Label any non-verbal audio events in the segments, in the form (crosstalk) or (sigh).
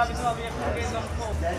You, then.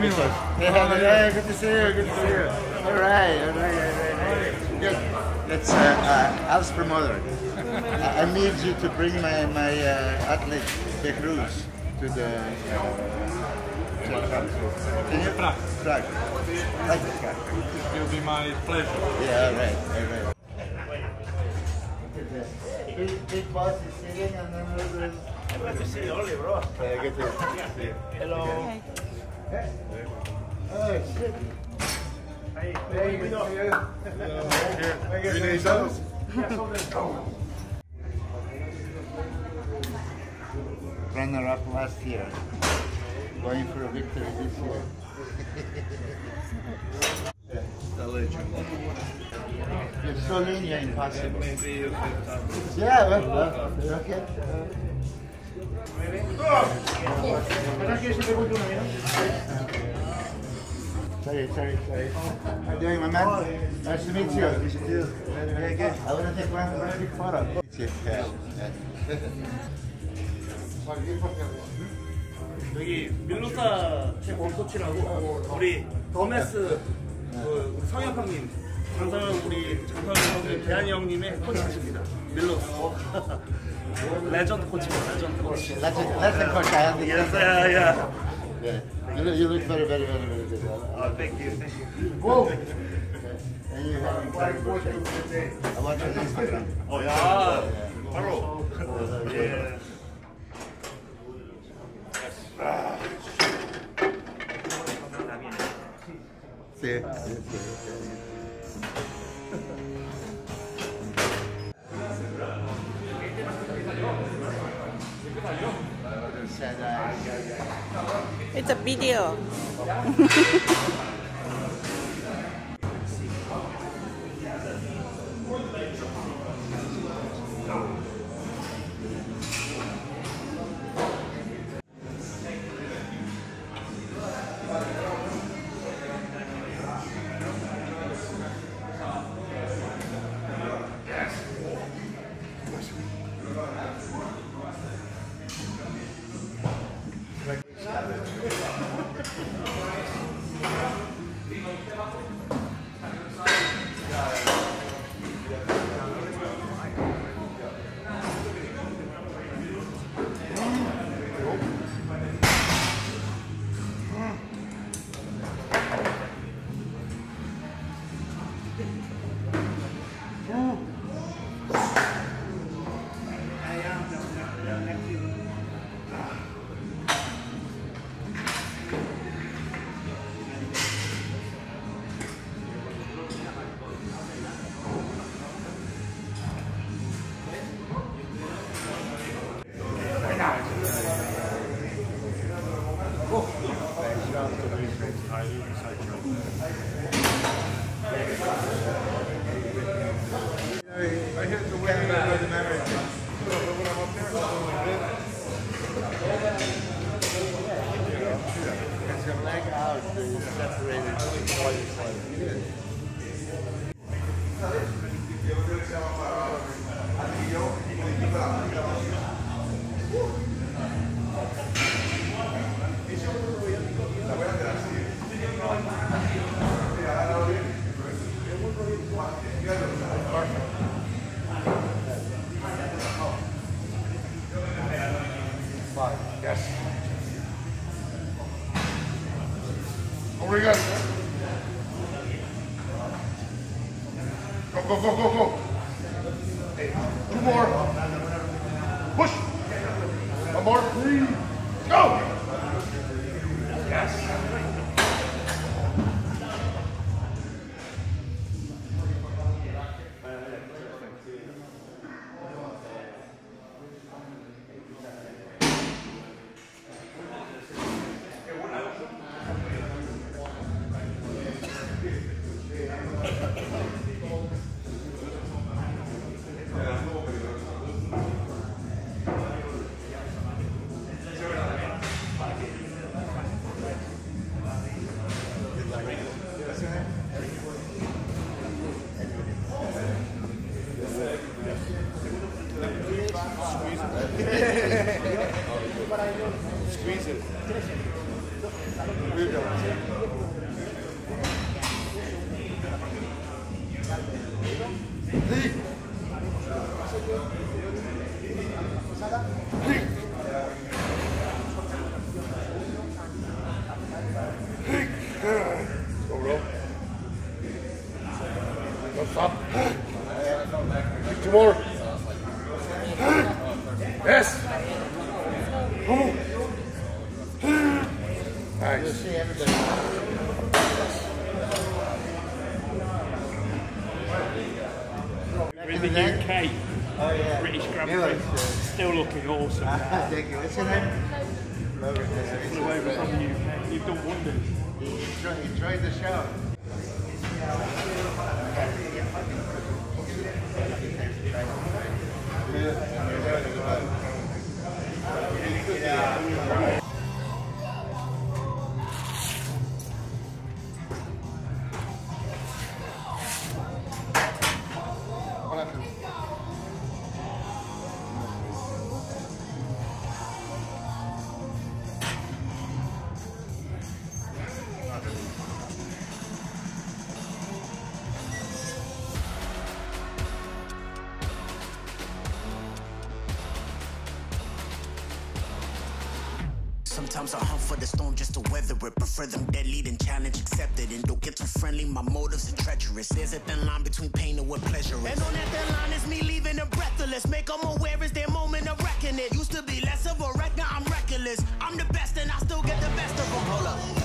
Feel. Yeah, yeah, good to see you, good to see you. All right, all right, all right, all right. Good. That's uh, uh, Al's promoter. I, need you to bring my, my uh, athlete, the Cruz, to the... Uh, Can you? Prague. Prague. Like the Prague. It will be my pleasure. Yeah, all right, all right. Look at this. Big, big boss is sitting and then there's... Glad to see you, Oli, bro. Uh, good to see you. Hello. Oh, shit. Hey, Hey, good to see you. Three days out. Runner up last year. Going for a victory this year. The legend. You're so lean, you're impossible. Maybe you could Yeah, well, well, okay. Sorry, sorry, sorry. How are you doing, my man? Nice to meet you. Very good. I want to take one very big photo. Yeah, (laughs) yeah. 여기 밀로사 최고 코치라고 우리 더메스 그 우리 성혁 형님 장선 우리 장선 형님 대한이 형님의 코치이십니다. 밀로스 레전드 코치입니다. 레전드 코치. A, a coach I have. Yes, yeah, yeah. Yeah. You look, you look very, very, very, very good. Oh, thank you, thank you. Whoa! And you have shape. I watch on Instagram. 어, 야, 바로. It's a video. (laughs) I Yes. Oh, Over you go. Go, go, go, go, Squeeze it. (laughs) Squeeze it. We're. UK, Oh yeah. British Grand Yeah, Prix. Still looking awesome. Ah, thank you. What's your name? All the from the UK. You've done wonders. Enjoy, enjoy the show. Sometimes I hunt for the storm just to weather it. Prefer them deadly than challenge accepted. And don't get too friendly, my motives are treacherous. There's a thin line between pain and what pleasure is. And on that thin line is me leaving them breathless. Make them aware it's their moment of reckoning. Used to be less of a wreck, now I'm reckless. I'm the best and I still get the best of them. Hold up.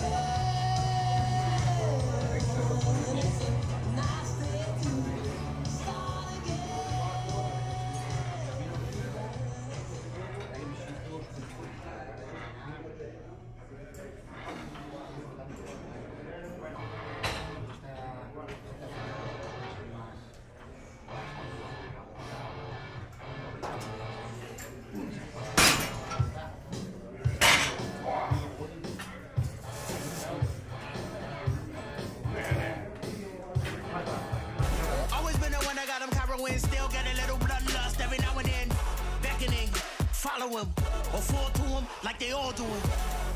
Fall to him like they all do.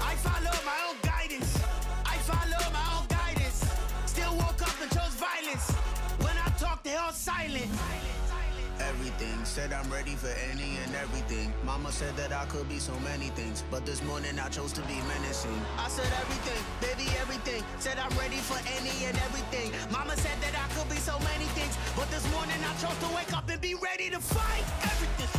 I follow my own guidance. I follow my own guidance. Still woke up and chose violence. When I talk, they all silent. Everything said I'm ready for any and everything. Mama said that I could be so many things, but this morning I chose to be menacing. I said everything, baby, everything. Said I'm ready for any and everything. Mama said that I could be so many things, but this morning I chose to wake up and be ready to fight everything.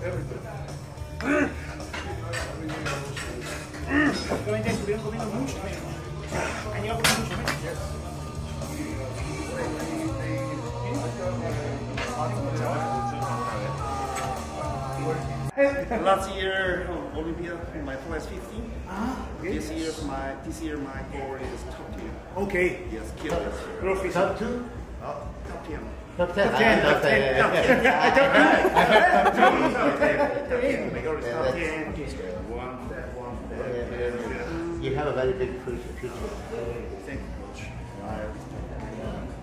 uh, quite around. They everything. Estuvieron comiendo mucho menos. Han llegado a mucho menos. Last year Olympia, my class 15. Ah. This year my this year my goal is top 10. Okay. Yes, kill this year. Top two? Top 10. Top ten. Top 10, Ah, top 10, top 10. My goal is top Yeah, 10. that's- One step, one Yeah, step. yeah, yeah. You have a very big future. future. Thank you, coach.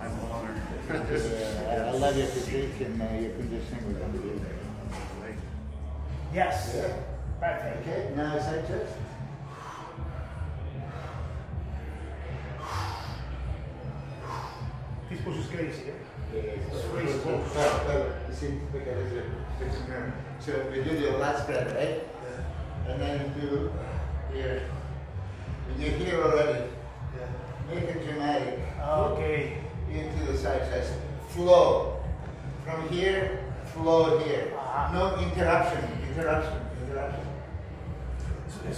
I'm honored. (laughs) I love your physique and uh, your conditioning was unbelievable. Yes. Perfect. Okay, now side chest. This push is crazy. Eh? So we do the lat spread, right? And then do here. When you're here already, make it dramatic. Okay. Into the side chest. Flow. From here, flow here. No interruption, interruption, interruption.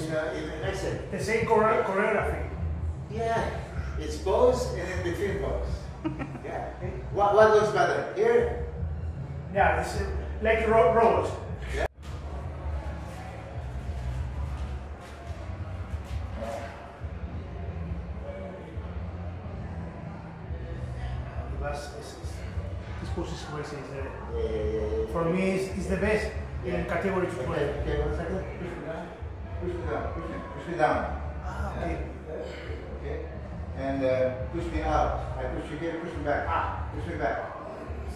You know, in. The same chore- choreography. Yeah, it's pose and in between pose yeah. What, what looks better? Here? Yeah, this is like ro road. Yeah. The best is, this course is crazy, yeah, yeah, yeah, for me it's, it's the best in category to play. Okay, okay, one second. Push me down. Push me down. Push me, down. Ah, okay. And uh, push me out. I push you here, push me back. Ah, push me back.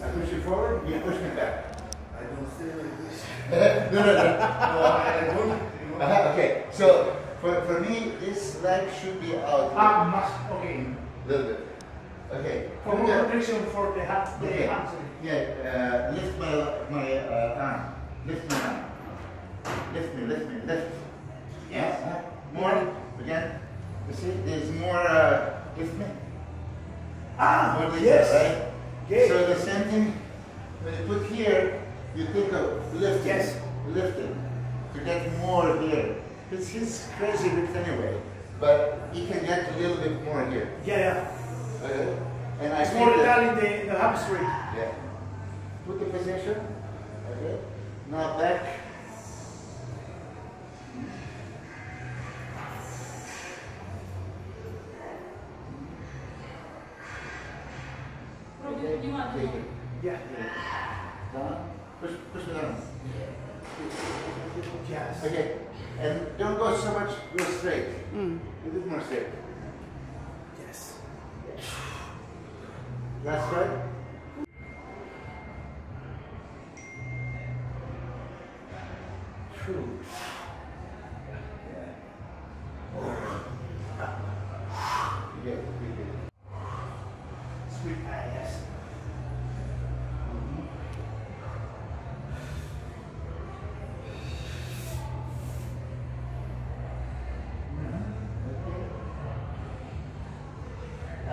I push you forward, you push me back. I don't stay like this. (laughs) no, no, no. no I don't. Uh-huh, okay, so for, for me, this leg should be out Ah, must, okay. a little bit. Okay. For Come more here. protection for the, ha- the Okay. hands. Yeah, uh, lift my my uh, arm. Lift my arm. Lift me, lift me, lift. Yes. Uh, more. Again. You see, there's more. Uh, lift me. Ah, like yes. that, right? So the same thing. When you put here, you think of lifting. Yes. Lifting. To get more here. Because he's crazy lift anyway. But he can get a little bit more here. Yeah, yeah. Okay? And I It's more than in the, the hamstring. yeah. Put the position. Okay. Now back. Okay. Take it. Yeah. Down. Push, push it down. Yes. Okay. And don't go so much. Go straight. Hmm. A little more straight. Yes. Last right. True.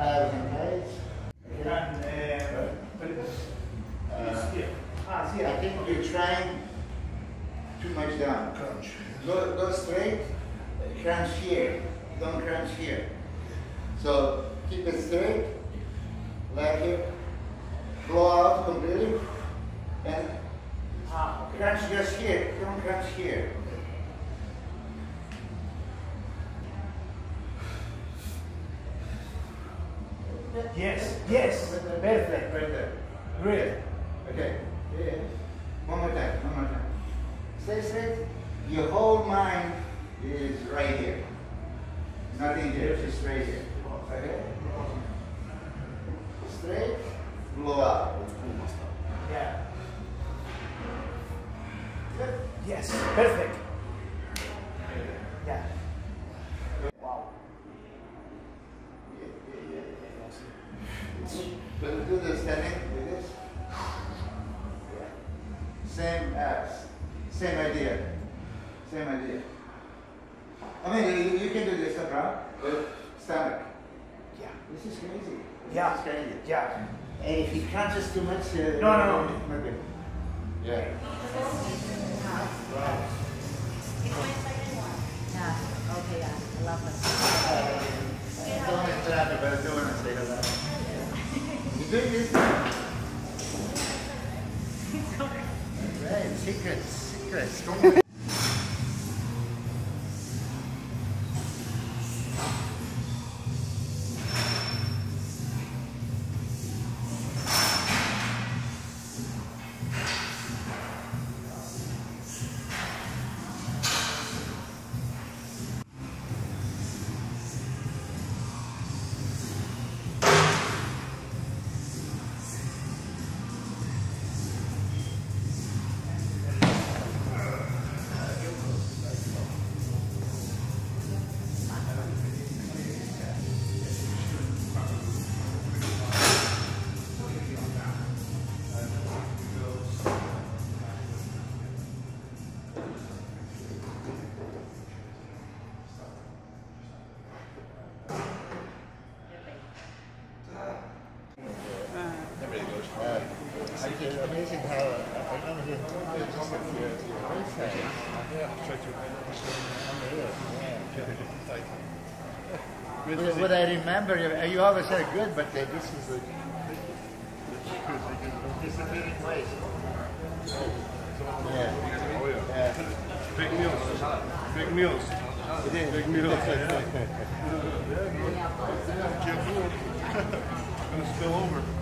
Ah, see, I think you're trying too much down. Crunch. Go, go straight, crunch here. Don't crunch here. So keep it straight, like it. Blow out completely, and Ah, okay. crunch just here. Don't crunch here. Yes, yes. Perfect. Right there. Great. Okay. One more time. One more time. Stay straight. Your whole mind is right here. Nothing here. Just right here. Okay. Straight. Blow out. Yeah. Good. Yes. Perfect. Yeah. Wow. Yeah, yeah, yeah. It's- But do the standing with this. Same as. Same idea. Same idea. I mean, you, you can do this around, but stomach. Yeah. This is crazy. This Yeah. is crazy. Yeah. And if he crunches too much, uh, No, no, no. maybe. Yeah. Yeah, okay, yeah, I love it. I don't want to try it, but I do want to say hello. This? Right, secrets, secrets. Unreal, yeah. What I remember, you, you always said good, but this is a disappearing waist. Yeah. Oh yeah. Yeah. Big meals. Big meals. It is. Big meals. Careful. Gonna spill over. Bye.